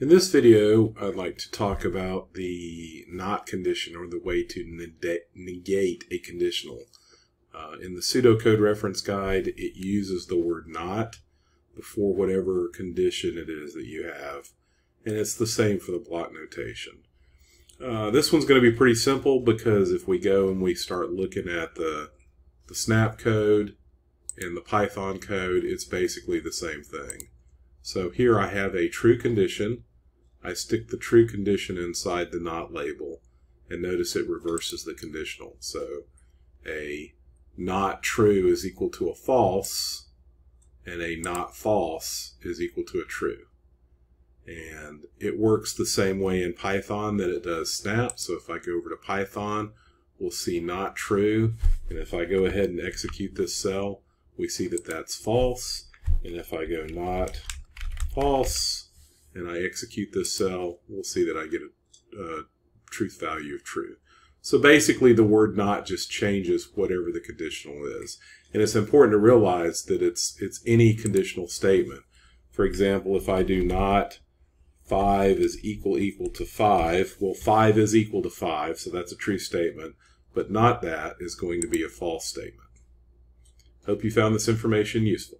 In this video, I'd like to talk about the not condition or the way to negate a conditional. Uh, in the pseudocode reference guide, it uses the word not before whatever condition it is that you have. And it's the same for the block notation. Uh, this one's going to be pretty simple because if we go and we start looking at the, the snap code and the Python code, it's basically the same thing. So here I have a true condition. I stick the true condition inside the not label and notice it reverses the conditional. So a not true is equal to a false and a not false is equal to a true. And it works the same way in Python that it does snap. So if I go over to Python, we'll see not true. And if I go ahead and execute this cell, we see that that's false. And if I go not false and I execute this cell, we'll see that I get a, a truth value of true. So basically the word not just changes whatever the conditional is. And it's important to realize that it's it's any conditional statement. For example, if I do not 5 is equal equal to 5, well 5 is equal to 5, so that's a true statement, but not that is going to be a false statement. Hope you found this information useful.